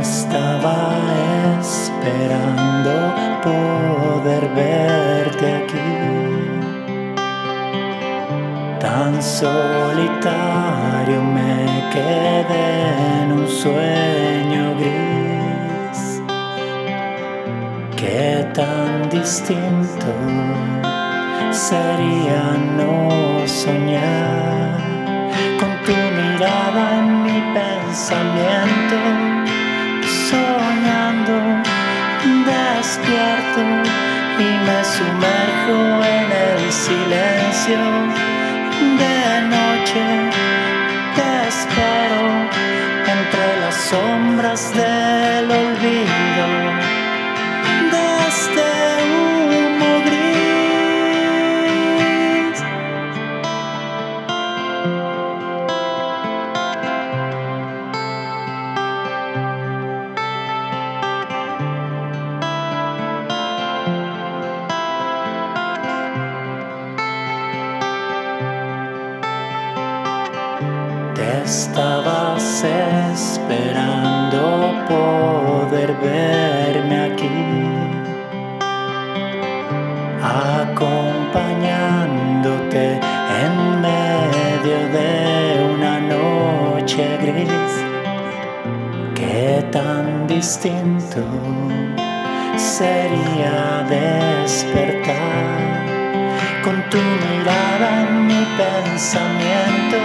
Estaba esperando poder verte aquí. Tan solitario me quedé en un sueño gris. Qué tan distinto sería no soñar con tu mirada en mi pensamiento, despierto y me sumerjo en el silencio de noche. Te espero entre las sombras del olvido Estabas esperando poder verme aquí, acompañándote en medio de una noche gris. Qué tan distinto sería despertar con tu mirada en mi pensamiento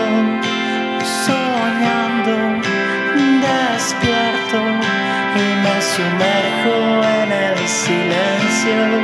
soñando, despierto y me sumerjo en el silencio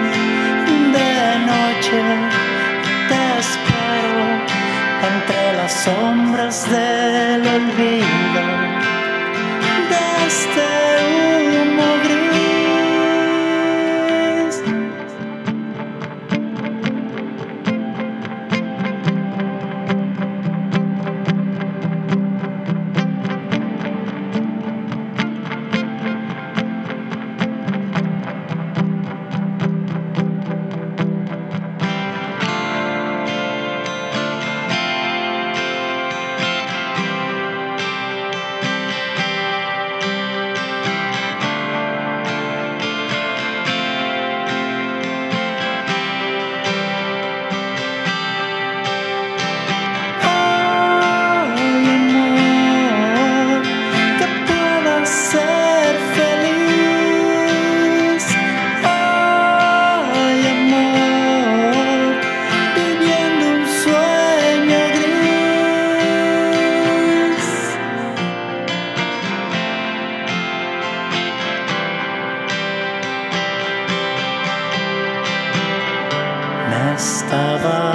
mēs tavā.